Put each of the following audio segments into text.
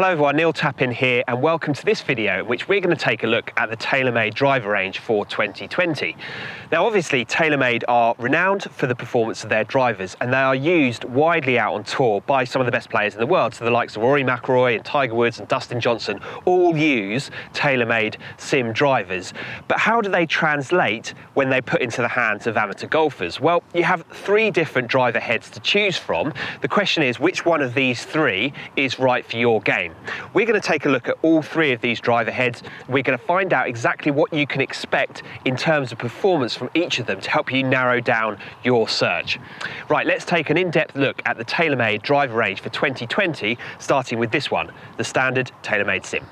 Hello everyone, Neil Tappin here and welcome to this video in which we're going to take a look at the TaylorMade driver range for 2020. Now obviously TaylorMade are renowned for the performance of their drivers and they are used widely out on tour by some of the best players in the world. So the likes of Rory McIlroy and Tiger Woods and Dustin Johnson all use TaylorMade sim drivers. But how do they translate when they put into the hands of amateur golfers? Well, you have three different driver heads to choose from. The question is which one of these three is right for your game? We're going to take a look at all three of these driver heads. We're going to find out exactly what you can expect in terms of performance from each of them to help you narrow down your search. Right, let's take an in-depth look at the TaylorMade driver range for 2020, starting with this one, the standard TaylorMade Sim.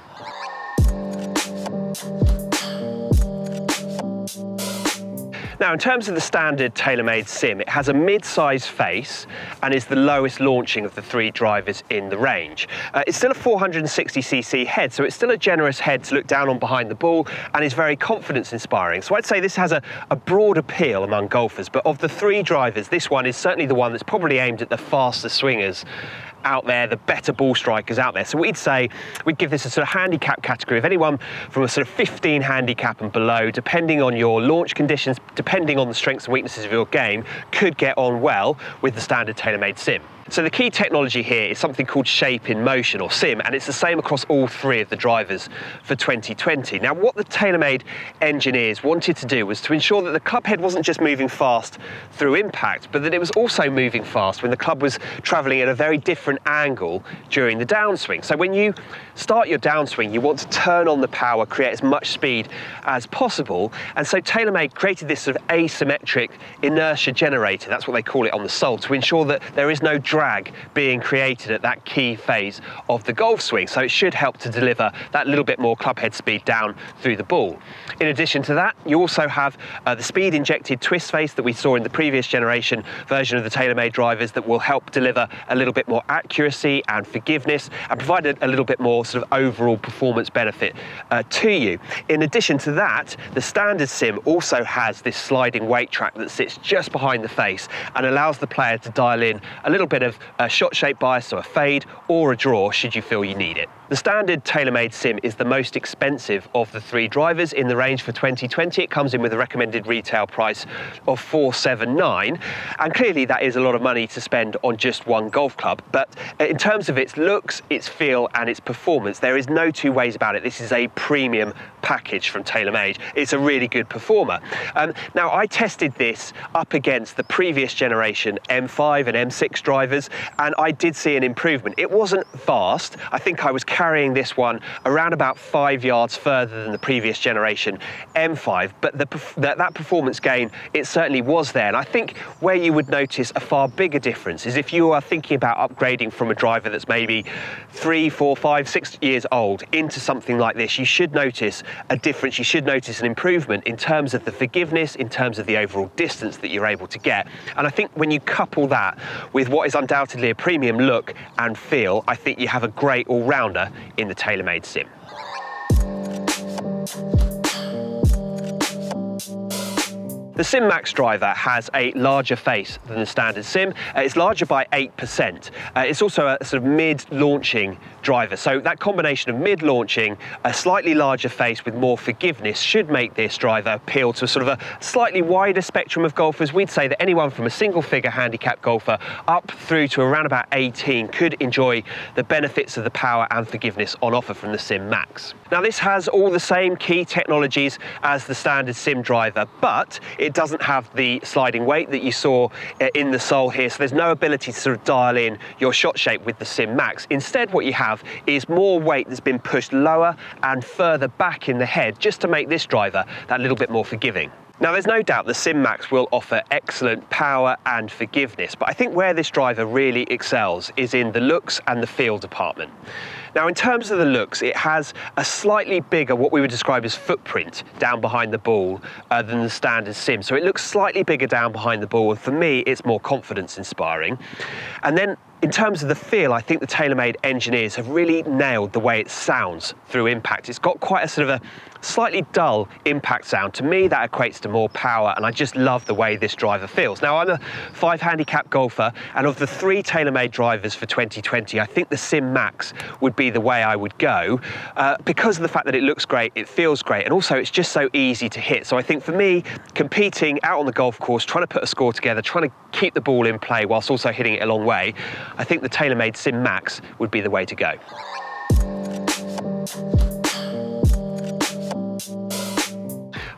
Now, in terms of the standard TaylorMade Sim, it has a mid-size face and is the lowest launching of the three drivers in the range. Uh, it's still a 460cc head, so it's still a generous head to look down on behind the ball and is very confidence-inspiring. So I'd say this has a, a broad appeal among golfers, but of the three drivers, this one is certainly the one that's probably aimed at the faster swingers out there, the better ball strikers out there. So we'd say we'd give this a sort of handicap category of anyone from a sort of 15 handicap and below, depending on your launch conditions, depending on the strengths and weaknesses of your game, could get on well with the standard TaylorMade sim. So the key technology here is something called Shape in Motion or SIM, and it's the same across all three of the drivers for 2020. Now, what the TaylorMade engineers wanted to do was to ensure that the club head wasn't just moving fast through impact, but that it was also moving fast when the club was traveling at a very different angle during the downswing. So when you start your downswing, you want to turn on the power, create as much speed as possible. And so TaylorMade created this sort of asymmetric inertia generator, that's what they call it on the sole, to ensure that there is no drag being created at that key phase of the golf swing. So it should help to deliver that little bit more club head speed down through the ball. In addition to that, you also have uh, the speed injected twist face that we saw in the previous generation version of the TaylorMade drivers that will help deliver a little bit more accuracy and forgiveness and provide a, a little bit more sort of overall performance benefit uh, to you. In addition to that, the standard sim also has this sliding weight track that sits just behind the face and allows the player to dial in a little bit of of a shot shape bias, so a fade or a draw should you feel you need it. The standard TaylorMade Sim is the most expensive of the three drivers in the range for 2020. It comes in with a recommended retail price of 479 and clearly that is a lot of money to spend on just one golf club. But in terms of its looks, its feel and its performance, there is no two ways about it. This is a premium package from TaylorMade. It's a really good performer. Um, now I tested this up against the previous generation M5 and M6 drivers and I did see an improvement. It wasn't fast. I think I was carrying this one around about five yards further than the previous generation M5, but the, that, that performance gain, it certainly was there. And I think where you would notice a far bigger difference is if you are thinking about upgrading from a driver that's maybe three, four, five, six years old into something like this, you should notice a difference. You should notice an improvement in terms of the forgiveness, in terms of the overall distance that you're able to get. And I think when you couple that with what is undoubtedly a premium look and feel, I think you have a great all-rounder in the TaylorMade sim. The Sim Max driver has a larger face than the standard Sim. Uh, it's larger by 8%. Uh, it's also a sort of mid-launching driver. So that combination of mid-launching, a slightly larger face with more forgiveness should make this driver appeal to sort of a slightly wider spectrum of golfers. We'd say that anyone from a single figure handicap golfer up through to around about 18 could enjoy the benefits of the power and forgiveness on offer from the Sim Max. Now this has all the same key technologies as the standard Sim driver, but it it doesn't have the sliding weight that you saw uh, in the sole here, so there's no ability to sort of dial in your shot shape with the Sim Max. Instead, what you have is more weight that's been pushed lower and further back in the head just to make this driver that little bit more forgiving. Now, there's no doubt the Sim Max will offer excellent power and forgiveness, but I think where this driver really excels is in the looks and the feel department. Now, in terms of the looks, it has a slightly bigger, what we would describe as footprint down behind the ball uh, than the standard Sim. So it looks slightly bigger down behind the ball, and for me, it's more confidence inspiring. And then in terms of the feel, I think the TaylorMade engineers have really nailed the way it sounds through impact. It's got quite a sort of a slightly dull impact sound. To me, that equates to more power, and I just love the way this driver feels. Now, I'm a five handicap golfer, and of the three TaylorMade drivers for 2020, I think the Sim Max would be the way I would go uh, because of the fact that it looks great, it feels great, and also it's just so easy to hit. So I think for me, competing out on the golf course, trying to put a score together, trying to keep the ball in play whilst also hitting it a long way, I think the TaylorMade Sim Max would be the way to go.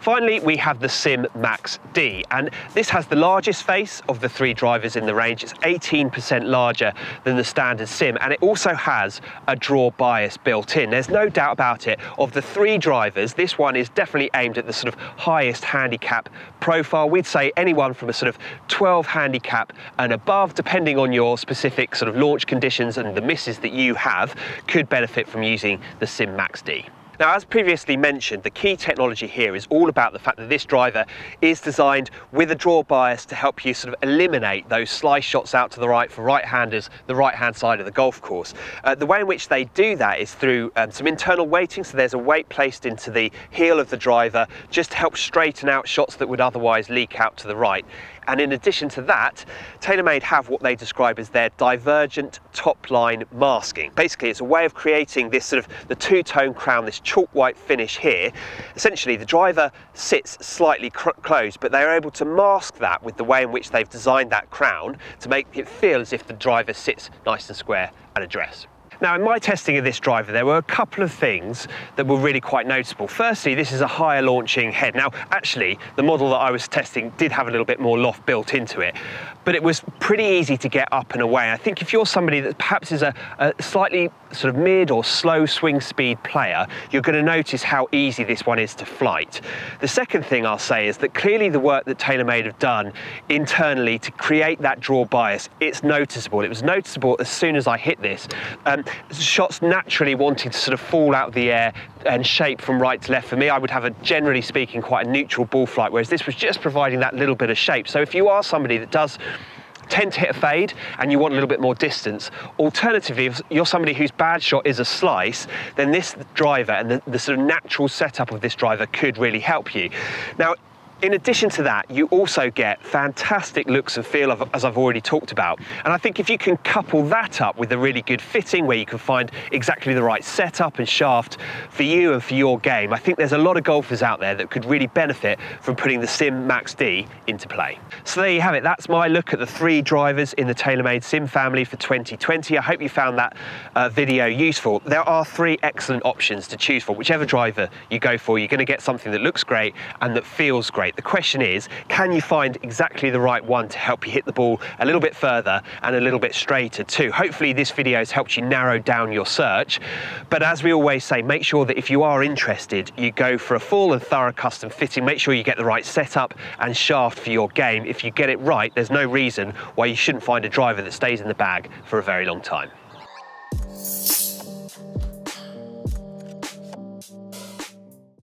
Finally, we have the Sim Max D, and this has the largest face of the three drivers in the range. It's 18% larger than the standard Sim, and it also has a draw bias built in. There's no doubt about it. Of the three drivers, this one is definitely aimed at the sort of highest handicap profile. We'd say anyone from a sort of 12 handicap and above, depending on your specific sort of launch conditions and the misses that you have, could benefit from using the Sim Max D. Now, as previously mentioned, the key technology here is all about the fact that this driver is designed with a draw bias to help you sort of eliminate those slice shots out to the right for right-handers, the right-hand side of the golf course. Uh, the way in which they do that is through um, some internal weighting, so there's a weight placed into the heel of the driver just to help straighten out shots that would otherwise leak out to the right. And in addition to that, TaylorMade have what they describe as their divergent top line masking. Basically, it's a way of creating this sort of the two-tone crown, this chalk white finish here. Essentially, the driver sits slightly closed, but they're able to mask that with the way in which they've designed that crown to make it feel as if the driver sits nice and square at address. Now, in my testing of this driver, there were a couple of things that were really quite noticeable. Firstly, this is a higher launching head. Now, actually, the model that I was testing did have a little bit more loft built into it, but it was pretty easy to get up and away. I think if you're somebody that perhaps is a, a slightly sort of mid or slow swing speed player, you're going to notice how easy this one is to flight. The second thing I'll say is that clearly the work that TaylorMade have done internally to create that draw bias, it's noticeable. It was noticeable as soon as I hit this. Um, shots naturally wanting to sort of fall out of the air and shape from right to left. For me, I would have a, generally speaking, quite a neutral ball flight, whereas this was just providing that little bit of shape. So if you are somebody that does tend to hit a fade and you want a little bit more distance. Alternatively, if you're somebody whose bad shot is a slice, then this driver and the, the sort of natural setup of this driver could really help you. Now, in addition to that, you also get fantastic looks and feel, of, as I've already talked about. And I think if you can couple that up with a really good fitting where you can find exactly the right setup and shaft for you and for your game, I think there's a lot of golfers out there that could really benefit from putting the Sim Max D into play. So there you have it. That's my look at the three drivers in the TaylorMade Sim family for 2020. I hope you found that uh, video useful. There are three excellent options to choose for. Whichever driver you go for, you're going to get something that looks great and that feels great right. The question is, can you find exactly the right one to help you hit the ball a little bit further and a little bit straighter too? Hopefully this video has helped you narrow down your search. But as we always say, make sure that if you are interested, you go for a full and thorough custom fitting. Make sure you get the right setup and shaft for your game. If you get it right, there's no reason why you shouldn't find a driver that stays in the bag for a very long time.